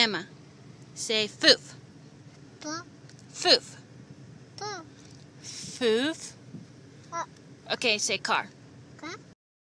Emma, say foof. Foof. Foof. Foof. Okay, say car. car.